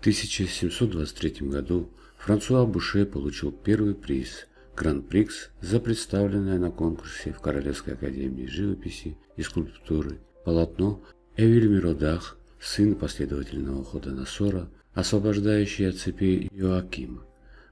1723 году Франсуа Буше получил первый приз Гран-прикс за представленное на конкурсе в Королевской академии живописи и скульптуры полотно Эвиль Миродах, сын последовательного хода Насора, освобождающий от цепей Иоакима,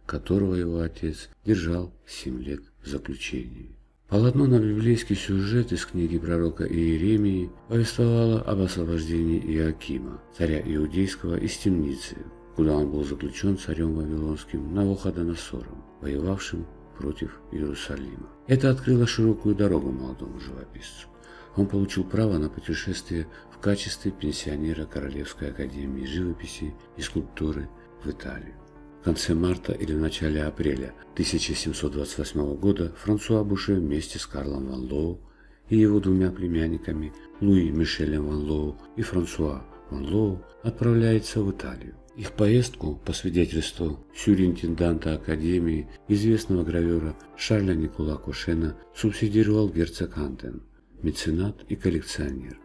которого его отец держал семь лет в заключении. Полотно на библейский сюжет из книги пророка Иеремии повествовало об освобождении Иоакима, царя Иудейского, из темницы, куда он был заключен царем Вавилонским Навуходоносором, воевавшим против Иерусалима. Это открыло широкую дорогу молодому живописцу. Он получил право на путешествие в качестве пенсионера Королевской академии живописи и скульптуры в Италию. В конце марта или в начале апреля 1728 года Франсуа Буше вместе с Карлом Ван Лоу и его двумя племянниками Луи Мишелем Ван Лоу и Франсуа Ван Лоу отправляется в Италию. Их поездку, по свидетельству сюринтенданта Академии, известного гравера Шарля Никола Кошена, субсидировал герцог Антен, меценат и коллекционер.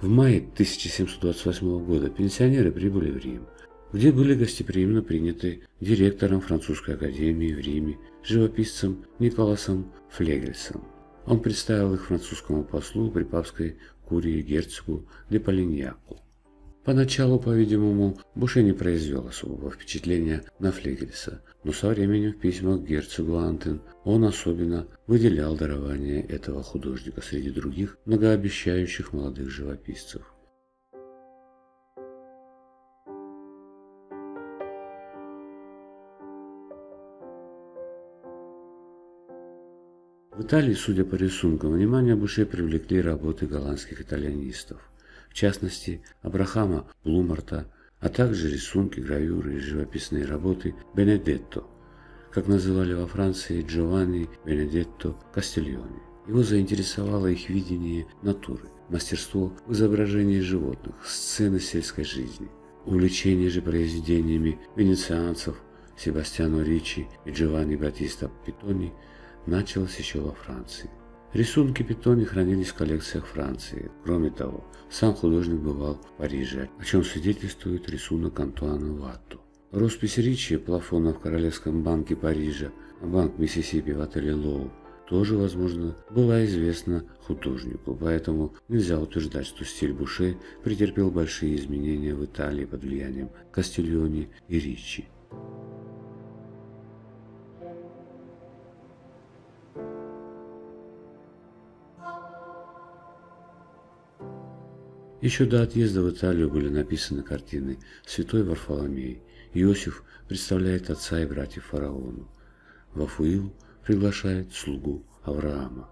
В мае 1728 года пенсионеры прибыли в Рим, где были гостеприимно приняты директором французской академии в Риме, живописцем Николасом Флегельсом. Он представил их французскому послу при папской курии герцогу де Полиньяку. Поначалу, по-видимому, Буше не произвел особого впечатления на Флегельса, но со временем в письмах к герцогу Антен он особенно выделял дарование этого художника среди других многообещающих молодых живописцев. В Италии, судя по рисункам, внимание Буше привлекли работы голландских итальянистов – в частности Абрахама Блумарта, а также рисунки, гравюры и живописные работы Бенедетто, как называли во Франции Джованни Бенедетто Кастильони. Его заинтересовало их видение натуры, мастерство в изображении животных, сцены сельской жизни. Увлечение же произведениями венецианцев Себастьяно Ричи и Джованни Батиста Питони началось еще во Франции. Рисунки Питони хранились в коллекциях Франции. Кроме того, сам художник бывал в Париже, о чем свидетельствует рисунок Антуана Ватту. Роспись Ричи плафона в Королевском банке Парижа, банк Миссисипи в отеле Лоу, тоже, возможно, была известна художнику, поэтому нельзя утверждать, что стиль Буше претерпел большие изменения в Италии под влиянием Кастильони и Ричи. Еще до отъезда в Италию были написаны картины «Святой Варфоломей», Иосиф представляет отца и братьев фараону, Вафуил приглашает слугу Авраама.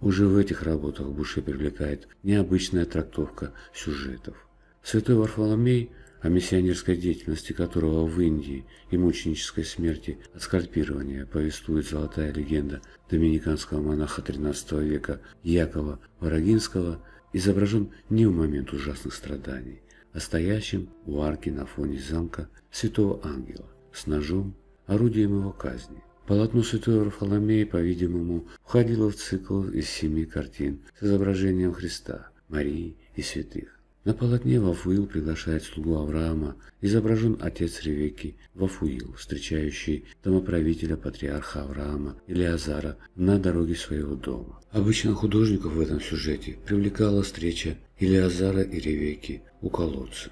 Уже в этих работах Буше привлекает необычная трактовка сюжетов. Святой Варфоломей, о миссионерской деятельности которого в Индии и мученической смерти от скальпирования повествует золотая легенда доминиканского монаха XIII века Якова Ворогинского – изображен не в момент ужасных страданий, а стоящим у арки на фоне замка святого ангела с ножом, орудием его казни. Полотно святого Варфоломея, по-видимому, входило в цикл из семи картин с изображением Христа, Марии и святых. На полотне Вафуил приглашает слугу Авраама, изображен отец Ревекки Вафуил, встречающий домоправителя патриарха Авраама или Азара на дороге своего дома. Обычно художников в этом сюжете привлекала встреча Илиазара и Ревекки у колодца.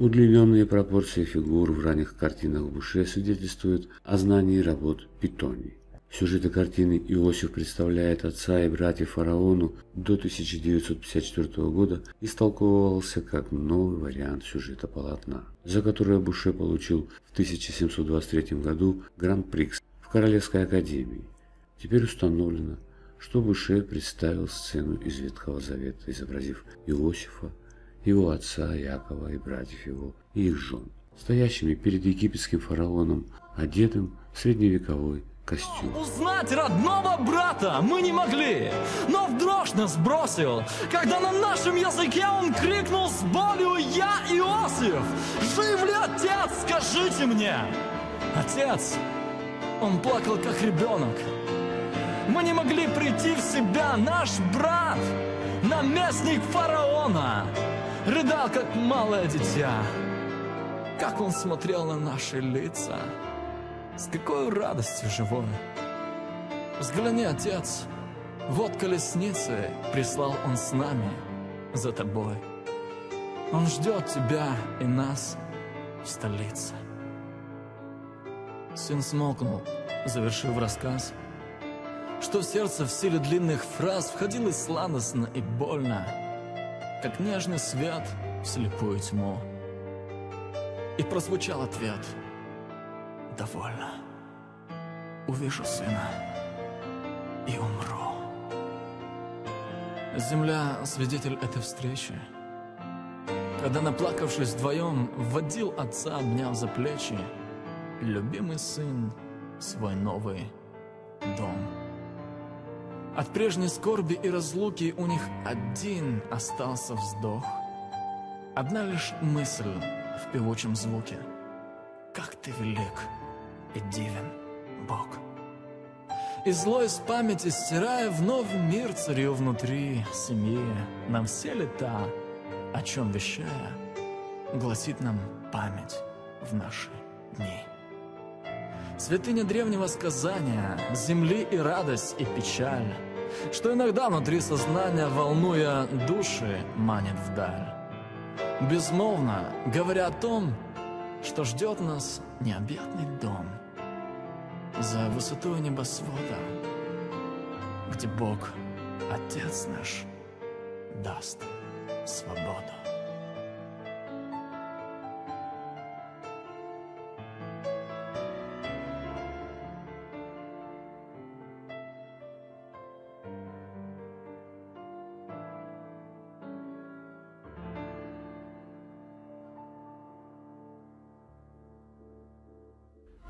Удлиненные пропорции фигур в ранних картинах Буше свидетельствуют о знании работ Питони. Сюжеты картины Иосиф представляет отца и братьев фараону до 1954 года истолковывался как новый вариант сюжета полотна, за которое Буше получил в 1723 году Гран-прикс в Королевской академии. Теперь установлено, что Буше представил сцену из Ветхого Завета, изобразив Иосифа, его отца Якова и братьев его и их жен, стоящими перед египетским фараоном, одетым в средневековой костюм. Узнать родного брата мы не могли, но в дрожь нас бросил, когда на нашем языке он крикнул с болью «Я Иосиф! Жив ли отец, скажите мне!» Отец, он плакал как ребенок, Мы не могли прийти в себя, наш брат, наместник фараона, рыдал, как малое дитя. Как он смотрел на наши лица, с какой радостью живой. Взгляни, отец, вот колесницы прислал он с нами за тобой. Он ждет тебя и нас в столице. Сын смолкнул, завершив рассказ, что в сердце в силе длинных фраз входило сладостно и больно, как нежный свет в слепую тьму. И прозвучал ответ «Довольно. Увижу сына и умру». Земля — свидетель этой встречи. Когда, наплакавшись вдвоем, вводил отца, обняв за плечи, любимый сын свой новый дом. От прежней скорби и разлуки у них один остался вздох. Одна лишь мысль в певучем звуке. Как ты велик и дивен, Бог. И злой с памяти стирая вновь мир царю внутри семьи. Нам все лета, о чем вещая, гласит нам память в наши дни. Святыня древнего сказания, земли и радость, и печаль, Что иногда внутри сознания, волнуя души, манит вдаль. Безмолвно говоря о том, что ждет нас необъятный дом За высотой небосвода, где Бог, Отец наш, даст свободу.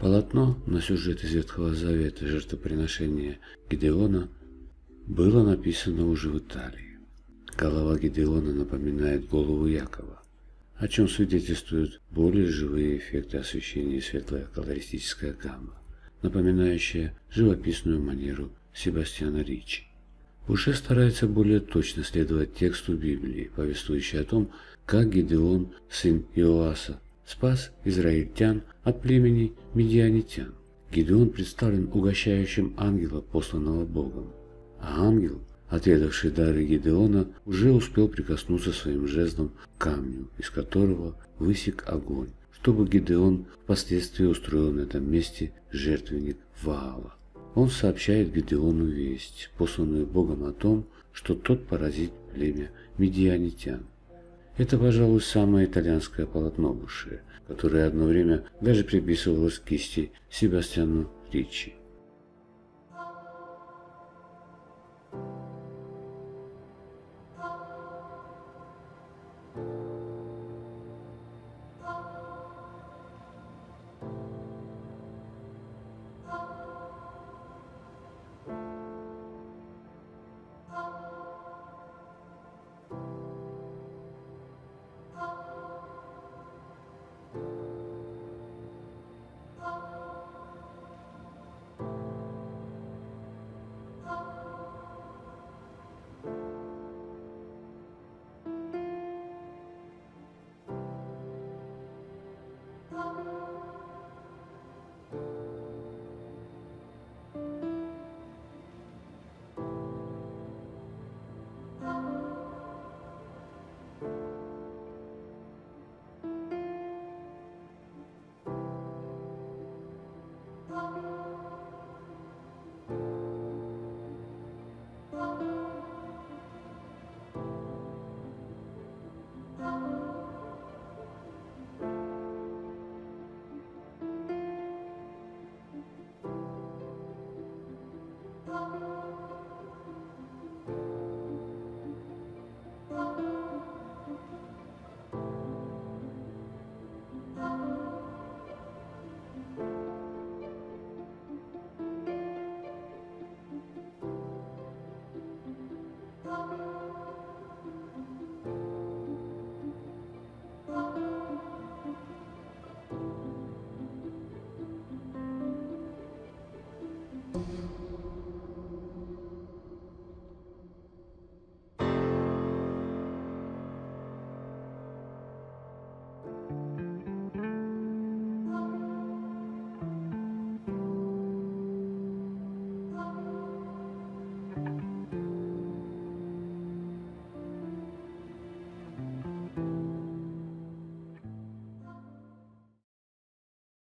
Полотно на сюжет из Ветхого Завета жертвоприношения Гидеона было написано уже в Италии. Голова Гидеона напоминает голову Якова, о чем свидетельствуют более живые эффекты освещения и светлая колористическая гамма, напоминающая живописную манеру Себастьяна Ричи. Буше старается более точно следовать тексту Библии, повествующей о том, как Гидеон, сын Иоаса, спас израильтян от племени медианитян. Гидеон представлен угощающим ангела, посланного Богом. А ангел, отведавший дары Гидеона, уже успел прикоснуться своим жезлом к камню, из которого высек огонь, чтобы Гидеон впоследствии устроил на этом месте жертвенник Ваала. Он сообщает Гидеону весть, посланную Богом о том, что тот поразит племя медианитян. Это, пожалуй, самое итальянское полотно Буше, которое одно время даже приписывалось кисти Себастьяну Ричи.